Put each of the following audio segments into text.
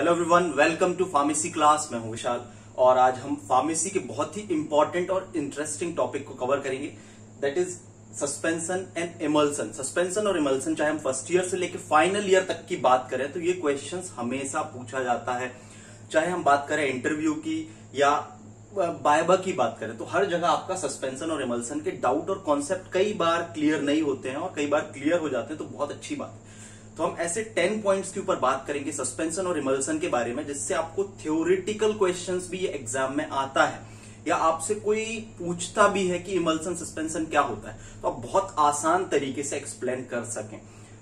Hello everyone welcome to pharmacy class मैं हूँ विशाल और आज हम फार्मेसी के बहुत ही इंपॉर्टेंट और इंटरेस्टिंग टॉपिक को कवर करेंगे। That is suspension and emulsion suspension और इमल्सन चाहे हम फ़र्स्ट ईयर से लेकर फाइनल ईयर तक की बात करें तो ये क्वेश्चंस हमेशा पूछा जाता है। चाहे हम बात करें इंटरव्यू की या बायबा की बात करें तो हर जगह आपका सस्पेंशन और इमल्सन के डाउट और कॉन्सेप्ट कई बार क्लियर नहीं होते हैं और कई बार क्लियर हो जाते हैं तो बहुत अच्छी बात है। तो हम ऐसे टेन पॉइंट्स के ऊपर बात करेंगे सस्पेंशन और इमल्सन के बारे में, जिससे आपको थ्योरिटिकल क्वेश्चन भी एग्ज़ाम में आता है, या आपसे कोई पूछता भी है कि इमल्सन सस्पेंशन क्या होता है तो आप बहुत आसान तरीके से एक्सप्लेन कर सकें।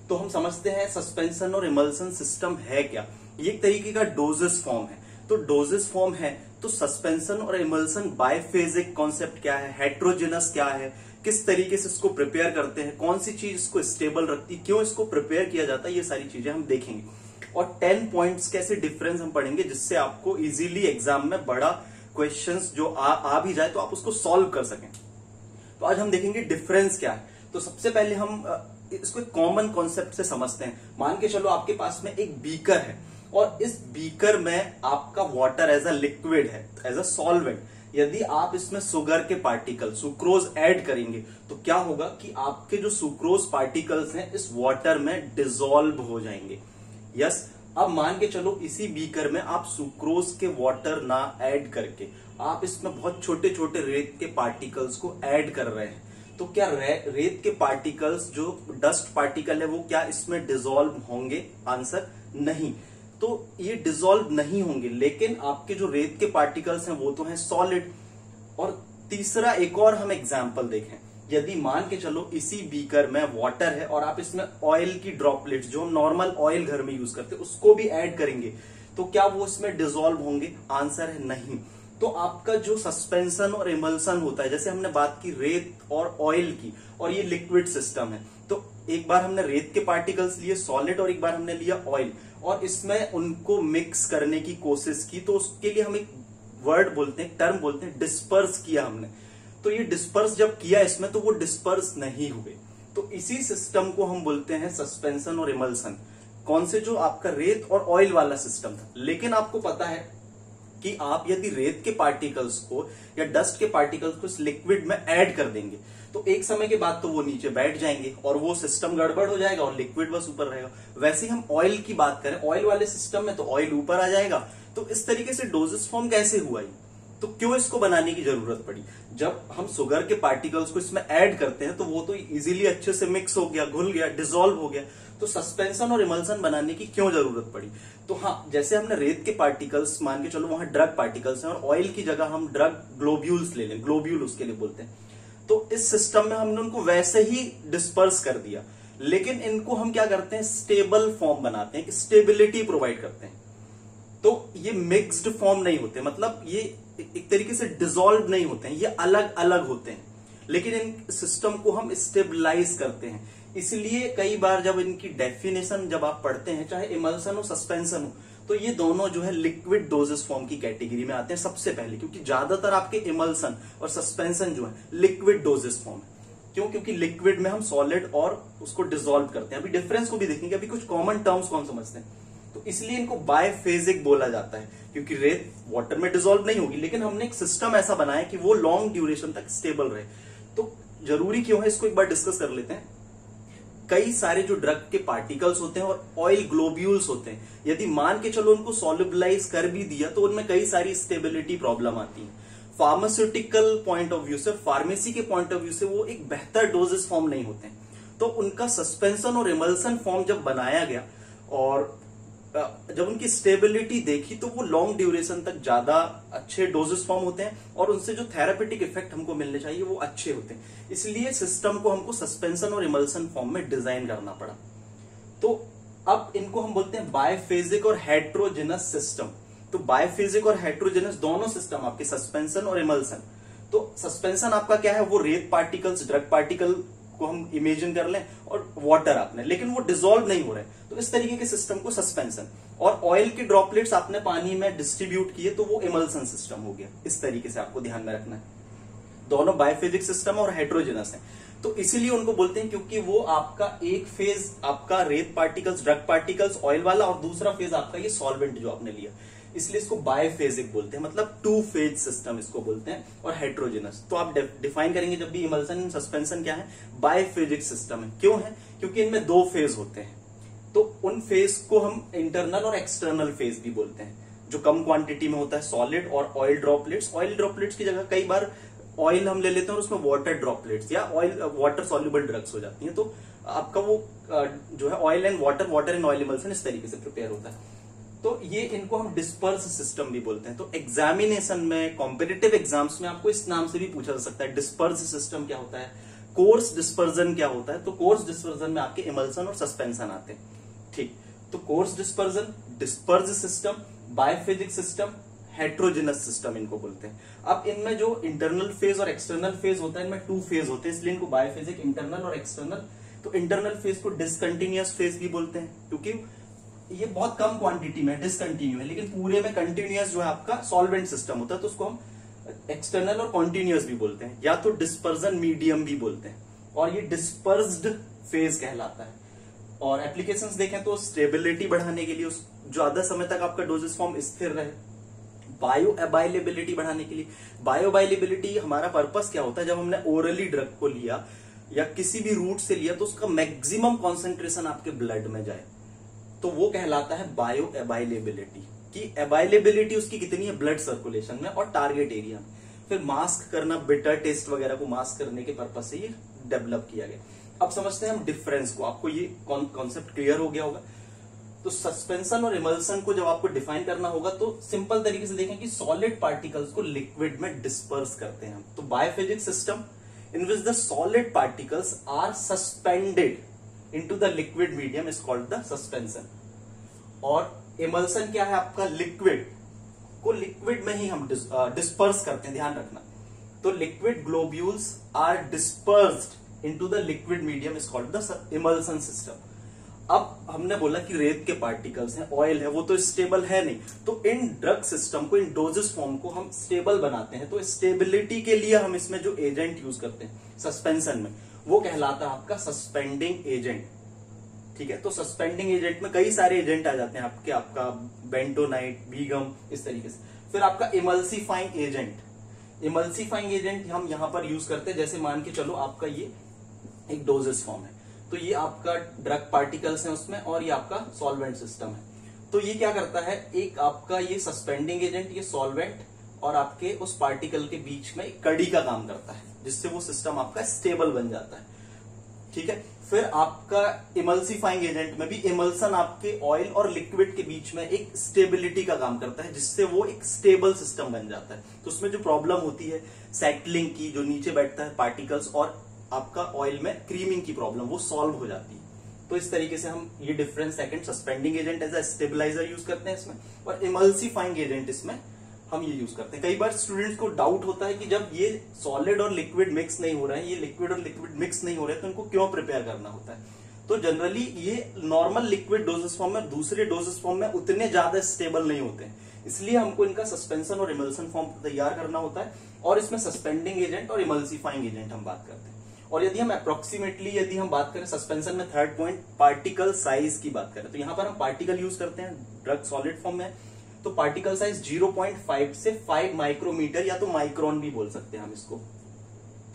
तो हम समझते हैं सस्पेंशन और इमल्सन सिस्टम है क्या। ये एक तरीके का डोजेस फॉर्म है। तो डोजेस फॉर्म है तो सस्पेंशन और इमल्सन बायफेजिक कॉन्सेप्ट क्या है हेट्रोजिनस क्या है किस तरीके से इसको प्रिपेयर करते हैं कौन सी चीज़ इसको स्टेबल रखती क्यों इसको प्रिपेयर किया जाता है ये सारी चीज़ें हम देखेंगे। और टेन पॉइंट्स कैसे डिफरेंस हम पढ़ेंगे जिससे आपको इजीली एग्ज़ाम में बड़ा क्वेश्चंस जो आ, आ भी जाए तो आप उसको सॉल्व कर सकें। तो आज हम देखेंगे डिफरेंस क्या है। तो सबसे पहले हम इसको एक कॉमन कॉन्सेप्ट से समझते हैं। मान के चलो आपके पास में एक बीकर है और इस बीकर में आपका वाटर एज अ लिक्विड है एज अ सॉल्वेंट यदि आप इसमें सुगर के पार्टिकल सुक्रोज ऐड करेंगे तो क्या होगा कि आपके जो सुक्रोज पार्टिकल्स हैं इस वाटर में डिजोल्व हो जाएँगे। यस अब मान के चलो इसी बीकर में आप सुक्रोज के वाटर ना ऐड करके आप इसमें बहुत छोटे छोटे रेत के पार्टिकल्स को ऐड कर रहे हैं। तो क्या रे, रेत के पार्टिकल्स जो डस्ट पार्टिकल है वो क्या इसमें डिजोल्व होंगे? आंसर नहीं। तो ये डिजोल्व नहीं होंगे, लेकिन आपके जो रेत के पार्टिकल्स हैं, वो तो हैं सॉलिड और तीसरा एक और हम एग्ज़ाम्पल देखें। यदि मान के चलो, इसी बीकर में वाटर है और आप इसमें ऑयल की ड्रॉपलेट जो हम नॉर्मल ऑयल घर में यूज़ करते हैं उसको भी ऐड करेंगे तो क्या वो इसमें डिजोल्व होंगे? आंसर है नहीं. तो आपका जो सस्पेंशन और इमल्सन होता है, जैसे हमने बात की रेत और ऑयल की, और ये लिक्विड सिस्टम है तो एक बार हमने रेत के पार्टिकल्स लिए सॉलिड और एक बार हमने लिया ऑयल और इसमें उनको मिक्स करने की कोशिश की तो उसके लिए हम एक वर्ड बोलते हैं टर्म बोलते हैं डिस्पर्स किया हमने। तो ये डिस्पर्स जब किया इसमें तो वो डिस्पर्स नहीं हुए। तो इसी सिस्टम को हम बोलते हैं सस्पेंशन और इमल्सन कौन से जो आपका रेत और ऑयल वाला सिस्टम था? लेकिन आपको पता है कि आप यदि रेत के पार्टिकल्स को या डस्ट के पार्टिकल्स को इस लिक्विड में ऐड कर देंगे तो एक समय के बाद तो वो नीचे बैठ जाएँगे और वो सिस्टम गड़बड़ हो जाएगा और लिक्विड बस ऊपर रहेगा। वैसे हम ऑयल की बात करें ऑयल वाले सिस्टम में तो ऑयल ऊपर आ जाएगा। तो इस तरीके से डोजेस फॉर्म कैसे हुआ ही तो क्यों इसको बनाने की ज़रूरत पड़ी? जब हम शुगर के पार्टिकल्स को इसमें ऐड करते हैं तो वो तो इजीली अच्छे से मिक्स हो गया, घुल गया डिजोल्व हो गया। तो सस्पेंशन और इमल्सन बनाने की क्यों ज़रूरत पड़ी? तो हाँ जैसे हमने रेत के पार्टिकल्स मान के चलो, वहाँ ड्रग पार्टिकल्स हैं और ऑयल की जगह हम ड्रग ग्लोब्यूल्स ले लें ग्लोब्यूल उसके लिए बोलते हैं। तो इस सिस्टम में हमने उनको वैसे ही डिस्पर्स कर दिया। लेकिन इनको हम क्या करते हैं? स्टेबल फॉर्म बनाते हैं स्टेबिलिटी प्रोवाइड करते हैं। तो ये मिक्स्ड फॉर्म नहीं होते मतलब ये एक तरीके से डिजोल्व नहीं होते हैं, ये अलग अलग होते हैं। लेकिन इन सिस्टम को हम स्टेबलाइज करते हैं। इसलिए कई बार जब इनकी डेफिनेशन जब आप पढ़ते हैं, चाहे इमल्सन हो सस्पेंशन हो तो ये दोनों जो है लिक्विड डोजेस फॉर्म की कैटेगरी में आते हैं सबसे पहले, क्योंकि ज़्यादातर आपके इमल्सन और सस्पेंशन जो है लिक्विड डोजेस फॉर्म है। क्यों? क्योंकि लिक्विड में हम सॉलिड और उसको डिजोल्व करते हैं। अभी डिफरेंस को भी देखेंगे, अभी कुछ कॉमन टर्म्स कौन समझते हैं? तो इसलिए इनको बायफेजिक बोला जाता है, क्योंकि रेत वाटर में डिजोल्व नहीं होगी, लेकिन हमने एक सिस्टम ऐसा बनाया कि वो लॉन्ग ड्यूरेशन तक स्टेबल रहे। तो ज़रूरी क्यों है? इसको एक बार डिस्कस कर लेते हैं। कई सारे जो ड्रग के पार्टिकल्स होते हैं और ऑयल ग्लोब्यूल्स होते हैं। यदि मान के चलो उनको सोलिबलाइज कर भी दिया तो उनमें कई सारी स्टेबिलिटी प्रॉब्लम आती है। फार्मास्यूटिकल पॉइंट ऑफ़ व्यू से फार्मेसी के पॉइंट ऑफ़ व्यू से वो एक बेहतर डोजेस फॉर्म नहीं होते तो उनका सस्पेंशन और इमल्सन फॉर्म जब बनाया गया, और जब उनकी स्टेबिलिटी देखी तो वो लॉन्ग ड्यूरेशन तक ज़्यादा अच्छे डोजेस फॉर्म होते हैं और उनसे जो थेरापेटिक इफ़ेक्ट हमको मिलने चाहिए वो अच्छे होते हैं। इसलिए सिस्टम को हमको सस्पेंशन और इमल्सन फॉर्म में डिज़ाइन करना पड़ा। तो अब इनको हम बोलते हैं बायोफेजिक और हेट्रोजेनस सिस्टम तो बायोफिजिक और हेट्रोजेनस दोनों सिस्टम आपके सस्पेंशन और इमल्सन तो सस्पेंशन आपका क्या है? वो रेत पार्टिकल्स ड्रग पार्टिकल को हम इमेजिन कर लें और वाटर आपने लेकिन वो डिजोल्व नहीं हो रहे तो इस तरीके के सिस्टम को सस्पेंशन और ऑयल के ड्रॉपलेट्स आपने पानी में डिस्ट्रीब्यूट किए तो वो इमल्सन सिस्टम हो गया। इस तरीके से आपको ध्यान में रखना है। दोनों बायोफिजिक सिस्टम और हाइड्रोजनस है। तो इसीलिए उनको बोलते हैं क्योंकि वो आपका एक फ़ेज़ आपका रेत पार्टिकल्स ड्रग पार्टिकल्स ऑयल वाला और दूसरा फ़ेज़ आपका ये सॉल्वेंट जो आपने लिया। इसलिए इसको बायोफेजिक बोलते हैं मतलब टू फ़ेज़ सिस्टम इसको बोलते हैं, और हेट्रोजिनस तो आप डिफाइन करेंगे जब भी इमल्सन सस्पेंशन क्या है? बायोफेजिक सिस्टम है। क्यों है? क्योंकि इनमें दो फ़ेज़ होते हैं। तो उन फ़ेज़ को हम इंटरनल और एक्सटर्नल फ़ेज़ भी बोलते हैं, जो कम क्वांटिटी में होता है सॉलिड और ऑयल ड्रॉपलेट्स ऑयल ड्रॉपलेट्स की जगह कई बार ऑयल हम ले लेते हैं और उसमें वाटर ड्रॉपलेट्स या ऑयल वाटर सॉल्युबल ड्रग्स हो जाती हैं। तो आपका वो जो है oil and water water and oil emulsion इस तरीके से प्रिपेयर होता है। तो ये इनको हम डिस्पर्स सिस्टम भी बोलते हैं। तो एग्जामिनेशन में कॉम्पिटेटिव एग्ज़ाम्स में आपको इस नाम से भी पूछा जा सकता है डिस्पर्स सिस्टम क्या होता है? कोर्स डिस्पर्जन क्या होता है? तो कोर्स डिस्पर्जन में आपके इमल्सन और सस्पेंशन आते हैं। ठीक। तो coarse dispersion disperse system biphasic system heterogeneous system इनको बोलते हैं। अब इनमें जो इंटरनल फ़ेज़ और एक्सटर्नल फ़ेज़ होता है, इनमें टू फ़ेज़ होते हैं, इसलिए इनको बायोफिजिक इंटरनल और एक्सटर्नल तो इंटरनल फ़ेज़ को डिसकंटिन्यूस फ़ेज़ भी बोलते हैं, क्योंकि ये बहुत कम क्वांटिटी में डिसकंटिन्यू है, लेकिन पूरे में कंटिन्यूस जो है आपका सॉल्वेंट सिस्टम होता है तो उसको हम एक्सटर्नल और कॉन्टिन्यूस भी बोलते हैं, या तो डिस्पर्जन मीडियम भी बोलते हैं, और ये डिस्पर्स्ड फ़ेज़ कहलाता है। और एप्लीकेशंस देखें तो स्टेबिलिटी बढ़ाने के लिए उस ज़्यादा समय तक आपका डोजेस फॉर्म स्थिर रहे। बायो अबाइलेबिलिटी बढ़ाने के लिए। बायो अबाइलेबिलिटी हमारा पर्पस क्या होता है? जब हमने ओरली ड्रग को लिया, या किसी भी रूट से लिया तो उसका मैक्सिमम कॉन्सेंट्रेशन आपके ब्लड में जाए। तो वो कहलाता है बायो अबाइलेबिलिटी कि अबाइलेबिलिटी उसकी कितनी है? ब्लड सर्कुलेशन में और टारगेट एरिया में। फिर मास्क करना बिटर टेस्ट वगैरह को मास्क करने के पर्पज से ये डेवलप किया गया। अब समझते हैं हम डिफरेंस को। आपको ये कॉन्सेप्ट क्लियर हो गया होगा। तो सस्पेंशन और इमल्सन को जब आपको डिफाइन करना होगा तो सिंपल तरीके से देखें कि सॉलिड पार्टिकल्स को लिक्विड में डिस्पर्स करते हैं तो biphasic system in which the solid particles are suspended into the liquid medium is called the suspension और इमल्सन क्या है आपका? लिक्विड को लिक्विड में ही हम डिस्पर्स करते हैं, ध्यान रखना। तो liquid globules are dispersed into the liquid medium is called the emulsion system अब हमने बोला कि रेत के पार्टिकल्स हैं ऑयल है, वो तो स्टेबल है नहीं। तो इन ड्रग सिस्टम को, इन डोजेस फॉर्म को हम स्टेबल बनाते हैं। तो स्टेबिलिटी के लिए हम इसमें जो एजेंट यूज़ करते हैं सस्पेंशन में। वो कहलाता है आपका सस्पेंडिंग एजेंट ठीक है? तो सस्पेंडिंग एजेंट में कई सारे एजेंट आ जाते हैं आपके, आपका बेंटोनाइट बीगम इस तरीके से। फिर आपका इमल्सिफाइंग एजेंट इमल्सीफाइंग एजेंट हम यहाँ पर यूज़ करते हैं, जैसे मान के चलो आपका ये एक डोजेस फॉर्म है। तो ये आपका ड्रग पार्टिकल्स है उसमें और ये आपका सॉल्वेंट सिस्टम है। तो ये क्या करता है? एक आपका ये सस्पेंडिंग एजेंट ये सॉल्वेंट और आपके उस पार्टिकल के बीच में कड़ी का काम करता है। जिससे वो सिस्टम आपका स्टेबल बन जाता है। ठीक है? फिर आपका इमल्सिफाइंग एजेंट में भी इमल्सन आपके ऑयल और लिक्विड के बीच में एक स्टेबिलिटी का काम करता है, जिससे वो एक स्टेबल सिस्टम बन जाता है। तो उसमें जो प्रॉब्लम होती है सेटलिंग की, जो नीचे बैठता है पार्टिकल्स और आपका ऑयल में क्रीमिंग की प्रॉब्लम वो सॉल्व हो जाती है। तो इस तरीके से हम ये different second suspending agent as a stabilizer use करते हैं इसमें और इमल्सिफाइंग एजेंट इसमें हम ये यूज़ करते हैं। कई बार स्टूडेंट्स को डाउट होता है कि जब ये सॉलिड और लिक्विड मिक्स नहीं हो रहा है, ये लिक्विड और लिक्विड मिक्स नहीं हो रहे तो इनको क्यों प्रिपेयर करना होता है? तो जनरली ये नॉर्मल लिक्विड डोजेस फॉर्म में, दूसरे डोजेस फॉर्म में उतने ज़्यादा स्टेबल नहीं होते हैं। इसलिए हमको इनका सस्पेंशन और इमल्सन फॉर्म तैयार करना होता है और इसमें सस्पेंडिंग एजेंट और इमल्सिफाइंग एजेंट हम बात करते हैं। और यदि हम अप्रोक्सीमेटली यदि हम बात करें सस्पेंशन में थर्ड पॉइंट पार्टिकल साइज़ की बात करें तो यहाँ पर हम पार्टिकल यूज़ करते हैं ड्रग सॉलिड फॉर्म में। तो पार्टिकल साइज़ 0.5 से 5 माइक्रोमीटर या तो माइक्रोन भी बोल सकते हैं हम इसको।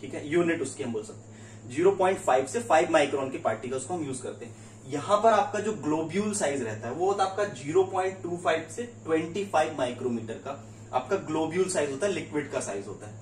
ठीक है? यूनिट उसकी हम बोल सकते हैं। 0.5 से 5 माइक्रोन के पार्टिकल्स को हम यूज़ करते हैं। यहाँ पर आपका जो ग्लोब्यूल साइज़ रहता है, वो होता है आपका 0.25 से 25 माइक्रोमीटर का। आपका ग्लोब्यूल साइज़ होता है लिक्विड का साइज़ होता है।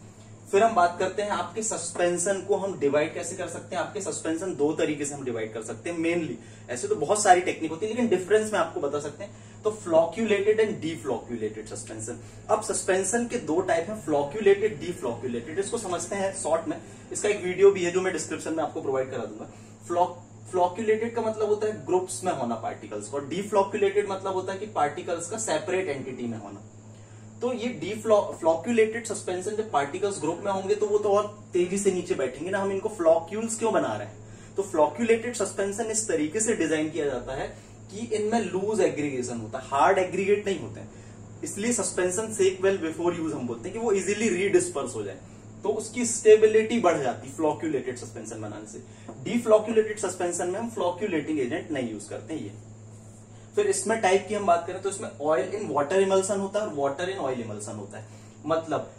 फिर हम बात करते हैं आपके सस्पेंशन को हम डिवाइड कैसे कर सकते हैं? आपके सस्पेंशन दो तरीके से हम डिवाइड कर सकते हैं मेनली ऐसे तो बहुत सारी टेक्निक होती है, लेकिन डिफरेंस में आपको बता सकते हैं। तो फ्लॉक्यूलेटेड एंड डीफ्लॉक्यूलेटेड सस्पेंशन अब सस्पेंशन के दो टाइप है फ्लॉक्यूलेटेड डीफ्लॉक्यूलेटेड इसको समझते हैं शॉर्ट में। इसका एक वीडियो भी है जो मैं डिस्क्रिप्शन में आपको प्रोवाइड करा दूँगा। फ्लॉक फ्लॉक्यूलेटेड का मतलब होता है ग्रुप्स में होना पार्टिकल्स और डीफ्लॉक्यूलेटेड मतलब होता है कि पार्टिकल्स का सेपरेट एंटिटी में होना। तो ये डी फ्लॉक्यूलेटेड सस्पेंशन जब पार्टिकल्स ग्रुप में होंगे तो वो तो और तेज़ी से नीचे बैठेंगे ना। हम इनको फ्लॉक्यूल्स क्यों बना रहे हैं? तो फ्लॉक्यूलेटेड सस्पेंशन इस तरीके से डिज़ाइन किया जाता है कि इनमें लूज एग्रीगेशन होता है हार्ड एग्रीगेट नहीं होते इसलिए suspension shake well before use हम बोलते हैं कि वो इजिली रीडिस्पर्स हो जाए। तो उसकी स्टेबिलिटी बढ़ जाती फ्लॉक्यूलेटेड सस्पेंशन बनाने से। डीफ्लॉक्यूलेटेड सस्पेंशन में हम फ्लॉक्यूलेटिंग एजेंट नहीं यूज़ करते ये। फिर इसमें टाइप की हम बात करें तो इसमें ऑयल इन वाटर इमल्सन होता है और वाटर इन ऑयल इमल्सन होता है। मतलब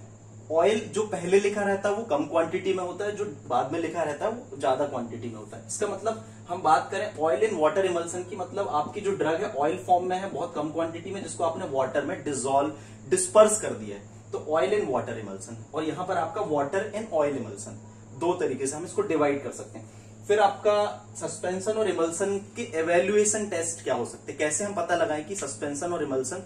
ऑयल जो पहले लिखा रहता है, वो कम क्वांटिटी में होता है, जो बाद में लिखा रहता है, वो ज़्यादा क्वांटिटी में होता है। इसका मतलब हम बात करें ऑयल इन वाटर इमल्सन की मतलब आपकी जो ड्रग है ऑयल फॉर्म में है, बहुत कम क्वांटिटी में, जिसको आपने वाटर में डिजोल्व डिस्पर्स कर दिया है। तो ऑयल इन वाटर इमल्सन और यहाँ पर आपका वाटर इन ऑयल इमल्सन दो तरीके से हम इसको डिवाइड कर सकते हैं। फिर आपका सस्पेंशन और इमल्सन के एवेल्युएशन टेस्ट क्या हो सकते हैं? कैसे हम पता लगाएँ कि सस्पेंशन और इमल्सन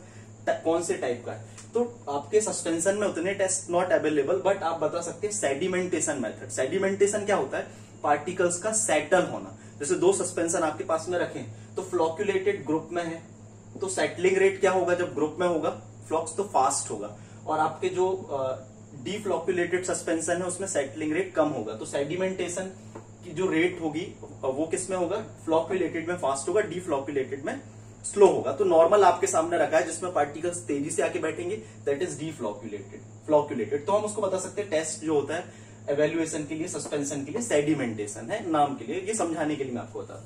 कौन से टाइप का है? तो आपके सस्पेंशन में उतने टेस्ट नॉट अवेलेबल बट आप बता सकते हैं सेडिमेंटेशन मेथड सेडिमेंटेशन क्या होता है? पार्टिकल्स का सेटल होना. जैसे दो सस्पेंशन आपके पास में रखे तो फ्लॉक्यूलेटेड ग्रुप में है तो सेटलिंग रेट क्या होगा? जब ग्रुप में होगा फ्लॉक्स तो फास्ट होगा. और आपके जो डीफ्लॉक्यूलेटेड सस्पेंशन है, उसमें सेटलिंग रेट कम होगा. तो सेडिमेंटेशन की जो रेट होगी, वो किसमें होगा? फ्लॉक्यूलेटेड में फास्ट होगा डीफ्लॉक्यूलेटेड में स्लो होगा। तो नॉर्मल आपके सामने रखा है, जिसमें पार्टिकल्स तेज़ी से आके बैठेंगे that is deflocculated flocculated flocculated तो हम उसको बता सकते हैं टेस्ट जो होता है एवेल्युएशन के लिए सस्पेंशन के लिए सेडिमेंटेशन है, नाम के लिए, ये समझाने के लिए मैं आपको बता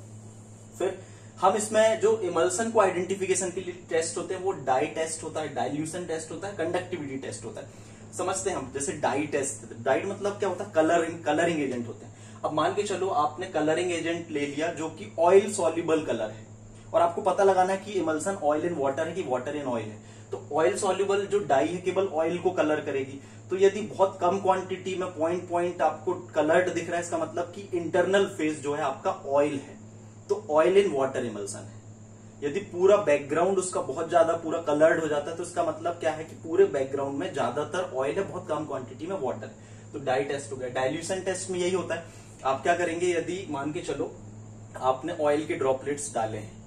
फिर हम इसमें जो इमल्सन को आइडेंटिफिकेशन के लिए टेस्ट होते हैं, वो डाई टेस्ट होता है डाइल्यूशन टेस्ट होता है कंडक्टिविटी टेस्ट होता है। समझते हैं हम, जैसे डाई टेस्ट डाइट मतलब क्या होता है? कलरिंग कलरिंग एजेंट होते हैं। अब मान के चलो, आपने कलरिंग एजेंट ले लिया, जो कि ऑयल सॉल्युबल कलर है। और आपको पता लगाना है कि इमल्सन ऑयल इन वाटर है कि वाटर इन ऑयल है। तो ऑयल सॉल्युबल जो डाई है, केवल ऑयल को कलर करेगी। तो यदि बहुत कम क्वांटिटी में पॉइंट पॉइंट आपको कलर्ड दिख रहा है, इसका मतलब कि इंटरनल फेस जो है आपका ऑयल है। तो ऑयल इन वाटर इमल्सन है। यदि पूरा बैकग्राउंड उसका बहुत ज़्यादा पूरा कलर्ड हो जाता है तो इसका मतलब क्या है कि पूरे बैकग्राउंड में ज़्यादातर ऑयल है, बहुत कम क्वांटिटी में वाटर तो डाई टेस्ट हो गया। डाइल्यूशन टेस्ट में यही होता है। आप क्या करेंगे, यदि मान के चलो आपने ऑयल के ड्रॉपलेट्स डाले हैं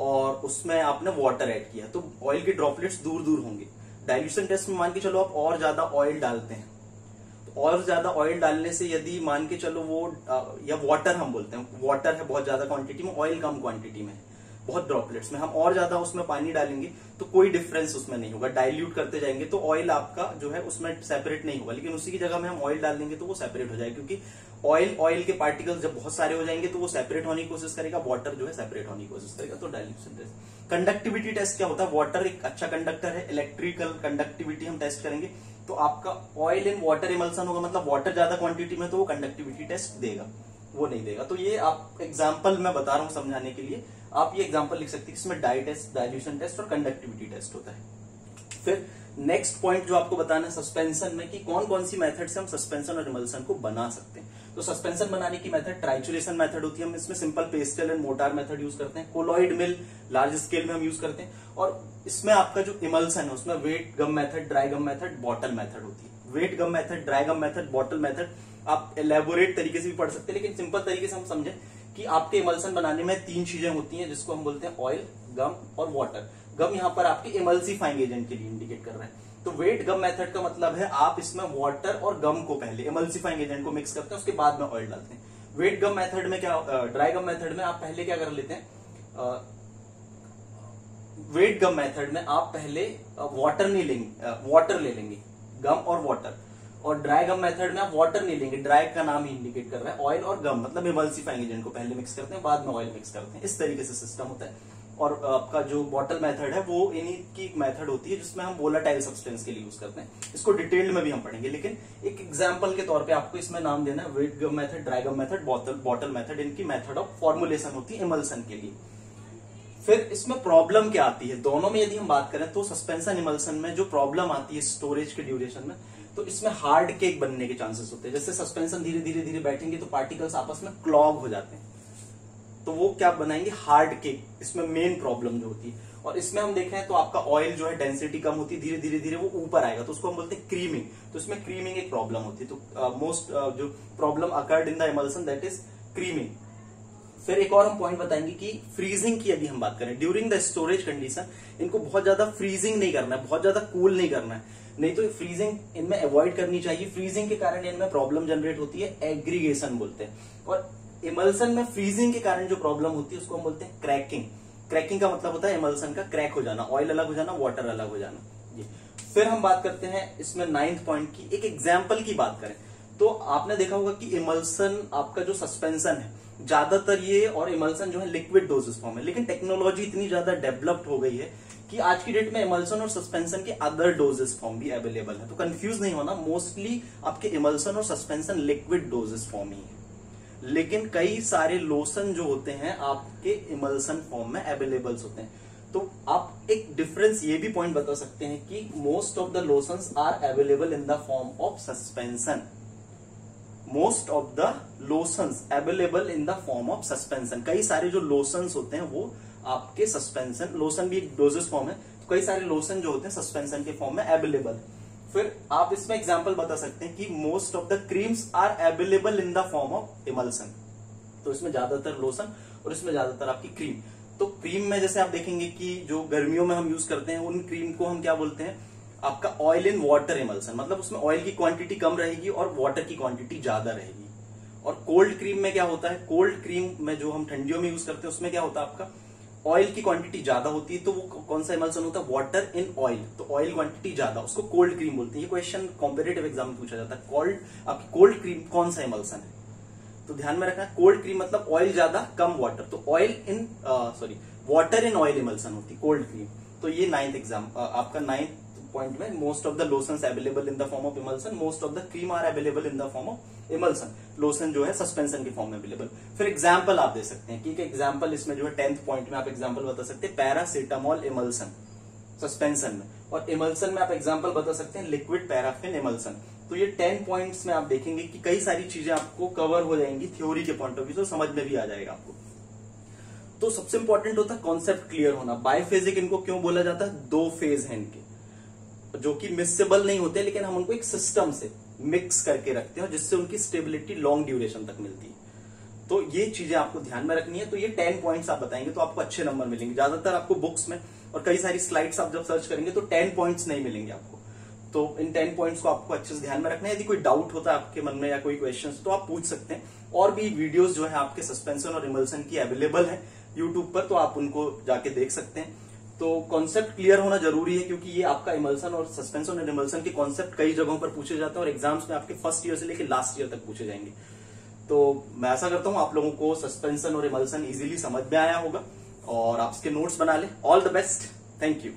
और उसमें आपने वाटर ऐड किया। तो ऑयल के ड्रॉपलेट्स दूर दूर होंगे। डाइल्यूशन टेस्ट में मान के चलो आप और ज़्यादा ऑयल डालते हैं। तो और ज़्यादा ऑयल डालने से यदि मान के चलो वो या वाटर हम बोलते हैं वाटर है बहुत ज़्यादा क्वांटिटी में ऑयल कम क्वांटिटी में बहुत ड्रॉपलेट्स में। हम और ज़्यादा उसमें पानी डालेंगे तो कोई डिफरेंस उसमें नहीं होगा। डाइल्यूट करते जाएँगे तो ऑयल आपका जो है उसमें सेपरेट नहीं होगा। लेकिन उसी की जगह में हम ऑयल डाल देंगे तो वो सेपरेट हो जाएगा, क्योंकि ऑयल ऑयल के पार्टिकल्स जब बहुत सारे हो जाएँगे तो वो सेपरेट होने की कोशिश करेगा वाटर जो है सेपरेट होने की कोशिश करेगा तो डाइल्यूशन टेस्ट कंडक्टिविटी टेस्ट क्या होता है? वाटर एक अच्छा कंडक्टर है इलेक्ट्रिकल कंडक्टिविटी हम टेस्ट करेंगे तो आपका ऑयल इन वाटर इमल्सन होगा मतलब वाटर ज़्यादा क्वांटिटी में तो वो कंडक्टिविटी टेस्ट देगा, वो नहीं देगा. तो ये आप एग्ज़ाम्पल मैं बता रहा हूँ समझाने के लिए. आप ये एग्ज़ाम्पल लिख सकते हैं, इसमें डाई टेस्ट डाइल्यूशन टेस्ट और कंडक्टिविटी टेस्ट होता है. फिर नेक्स्ट पॉइंट जो आपको बताना है सस्पेंशन में कि कौन कौन सी मेथड से हम सस्पेंशन और इमल्सन को बना सकते हैं. तो सस्पेंशन बनाने की मेथड ट्राइचुलेशन मेथड होती है। हम इसमें simple pestle and mortar method use करते हैं। कोलॉइड मिल लार्ज स्केल में हम यूज़ करते हैं। और इसमें आपका जो इमल्सन है, उसमें wet gum method dry gum method bottle method होती है। Wet gum method dry gum method bottle method आप एलेबोरेट तरीके से भी पढ़ सकते हैं, लेकिन सिंपल तरीके से हम समझे कि आपके इमल्सन बनाने में तीन चीज़ें होती हैं, जिसको हम बोलते हैं ऑयल गम और वाटर गम यहाँ पर आपके इमल्सीफाइंग एजेंट के लिए इंडिकेट कर रहे हैं। तो वेट गम मेथड का मतलब है आप इसमें वाटर और गम को पहले इमल्सीफाइंग एजेंट को मिक्स करते हैं, उसके बाद में ऑयल डालते हैं। वेट गम मेथड में क्या ड्राई गम मेथड में आप पहले क्या कर लेते हैं? वेट गम मेथड में आप पहले वाटर नहीं लेंगे वाटर ले लेंगे गम और वाटर और ड्राई गम मेथड में आप वाटर नहीं लेंगे ड्राई का नाम ही इंडिकेट कर रहा है ऑयल और गम मतलब इमल्सीफाइंग एजेंट को पहले मिक्स करते हैं, बाद में ऑयल मिक्स करते हैं। इस तरीके से सिस्टम होता है। और आपका जो बॉटल मेथड है, वो इन्हीं की एक मेथड होती है जिसमें हम वोलाटाइल सब्सटेंस के लिए यूज़ करते हैं। इसको डिटेल में भी हम पढ़ेंगे, लेकिन एक एग्ज़ाम्पल के तौर पे आपको इसमें नाम देना है wet gum method dry gum method bottle bottle method इनकी मेथड ऑफ़ फॉर्मुलेशन होती है इमल्सन के लिए। फिर इसमें प्रॉब्लम क्या आती है? दोनों में यदि हम बात करें तो सस्पेंशन इमल्सन में जो प्रॉब्लम आती है स्टोरेज के ड्यूरेशन में तो इसमें हार्ड केक बनने के चांसेस होते हैं। जैसे सस्पेंशन धीरे धीरे धीरे बैठेंगे तो पार्टिकल्स आपस में क्लॉग हो जाते हैं। तो वो क्या बनाएँगे? हार्ड केक इसमें मेन प्रॉब्लम जो होती है। और इसमें हम देखें तो आपका ऑयल जो है डेंसिटी कम होती है धीरे धीरे धीरे वो ऊपर आएगा। तो उसको हम बोलते हैं क्रीमिंग तो इसमें क्रीमिंग एक प्रॉब्लम होती है। तो मोस्ट uh, uh, जो problem occurred in the emulsion that is creaming फिर एक और हम पॉइंट बताएँगे कि फ्रीजिंग की यदि हम बात करें ड्यूरिंग द स्टोरेज कंडीशन इनको बहुत ज़्यादा फ्रीजिंग नहीं करना है। बहुत ज़्यादा कूल नहीं करना है। नहीं तो फ्रीजिंग इनमें अवॉइड करनी चाहिए। फ्रीजिंग के कारण इनमें प्रॉब्लम जनरेट होती है। एग्रीगेशन बोलते हैं। और इमल्सन में फ्रीजिंग के कारण जो प्रॉब्लम होती है, उसको हम बोलते हैं क्रैकिंग क्रैकिंग का मतलब होता है इमल्सन का क्रैक हो जाना ऑयल अलग हो जाना वाटर अलग हो जाना. ये फिर हम बात करते हैं इसमें नाइन्थ पॉइंट की, एक एग्ज़ाम्पल की बात करें. तो आपने देखा होगा कि इमल्सन आपका जो सस्पेंशन है, ज़्यादातर ये और इमल्सन जो है लिक्विड डोजेस फॉर्म है. लेकिन टेक्नोलॉजी इतनी ज़्यादा डेवलप्ड हो गई है कि आज की डेट में इमल्सन और सस्पेंशन के अदर डोजेस फॉर्म भी अवेलेबल है. तो कंफ्यूज नहीं होना मोस्टली आपके इमल्सन और सस्पेंशन लिक्विड डोजेस फॉर्म ही है. लेकिन कई सारे लोशन जो होते हैं, आपके इमल्सन फॉर्म में अवेलेबल होते हैं। तो आप एक डिफरेंस ये भी पॉइंट बता सकते हैं कि most of the lotions are available in the form of suspension most of the lotions available in the form of suspension कई सारे जो लोशंस होते हैं वो आपके सस्पेंशन लोशन भी एक डोजेस फॉर्म है। तो कई सारे लोशन जो होते हैं सस्पेंशन के फॉर्म में अवेलेबल फिर आप इसमें एग्ज़ाम्पल बता सकते हैं कि most of the creams are available in the form of emulsion तो इसमें ज़्यादातर लोशन और इसमें ज़्यादातर आपकी क्रीम तो क्रीम में जैसे आप देखेंगे कि जो गर्मियों में हम यूज़ करते हैं, उन क्रीम को हम क्या बोलते हैं? आपका ऑयल इन वाटर इमल्सन मतलब उसमें ऑयल की क्वांटिटी कम रहेगी और वाटर की क्वांटिटी ज़्यादा रहेगी. और कोल्ड क्रीम में क्या होता है? कोल्ड क्रीम में जो हम ठंडियों में यूज़ करते हैं, उसमें क्या होता है आपका? ऑयल की क्वांटिटी ज़्यादा होती है तो वो कौन सा इमल्सन होता है? वाटर इन ऑयल तो ऑयल क्वांटिटी ज़्यादा, उसको कोल्ड क्रीम बोलते हैं। ये क्वेश्चन कॉम्पिटेटिव एग्ज़ाम में पूछा जाता है। कोल्ड आपकी कोल्ड क्रीम कौन सा इमल्सन है? तो ध्यान में रखना कोल्ड क्रीम मतलब ऑयल ज़्यादा, कम वाटर तो oil in sorry water in oil emulsion होती कोल्ड क्रीम तो ये नाइन्थ एग्ज़ाम आपका नाइन्थ पॉइंट में most of the lotion available in the form of emulsion most of the cream are available in the form of emulsion lotion जो है suspension के form में available फिर example आप दे सकते हैं कि एग्ज़ाम्पल इसमें जो है टेंथ पॉइंट में आप एग्ज़ाम्पल बता सकते हैं पैरासिटामोल इमल्सन सस्पेंशन में. और इमल्सन में आप एग्ज़ाम्पल बता सकते हैं लिक्विड पैराफिन इमल्सन तो ये टेन पॉइंट्स में आप देखेंगे कि कई सारी चीज़ें आपको कवर हो जाएँगी थ्योरी के पॉइंट ऑफ़ व्यू से समझ में भी आ जाएगा आपको. तो सबसे इंपॉर्टेंट होता है कॉन्सेप्ट क्लियर होना. बायोफेजिक इनको क्यों बोला जाता? है दो फ़ेज़ है इनके. जो कि मिसेबल नहीं होते, लेकिन हम उनको एक सिस्टम से मिक्स करके रखते हैं जिससे उनकी स्टेबिलिटी लॉन्ग ड्यूरेशन तक मिलती है। तो ये चीज़ें आपको ध्यान में रखनी है। तो ये टेन पॉइंट्स आप बताएँगे तो आपको अच्छे नंबर मिलेंगे। ज़्यादातर आपको बुक्स में और कई सारी स्लाइड्स आप जब सर्च करेंगे तो टेन पॉइंट्स नहीं मिलेंगे आपको। तो इन टेन पॉइंट्स को आपको अच्छे से ध्यान में रखना है। यदि कोई डाउट होता है आपके मन में या कोई क्वेश्चन तो आप पूछ सकते हैं। और भी वीडियोस जो है आपके सस्पेंशन और इमल्सन की अवेलेबल है यूट्यूब पर तो आप उनको जाके देख सकते हैं। तो कॉन्सेप्ट क्लियर होना ज़रूरी है क्योंकि ये आपका इमल्सन और सस्पेंशन एंड इमल्सन के कॉन्सेप्ट कई जगहों पर पूछे जाते हैं और एग्ज़ाम्स में आपके फ़र्स्ट ईयर से लेकर लास्ट ईयर तक पूछे जाएँगे। तो मैं ऐसा करता हूँ आप लोगों को सस्पेंशन और इमल्सन इजिली समझ में आया होगा और आप इसके नोट्स बना ले। All the best thank you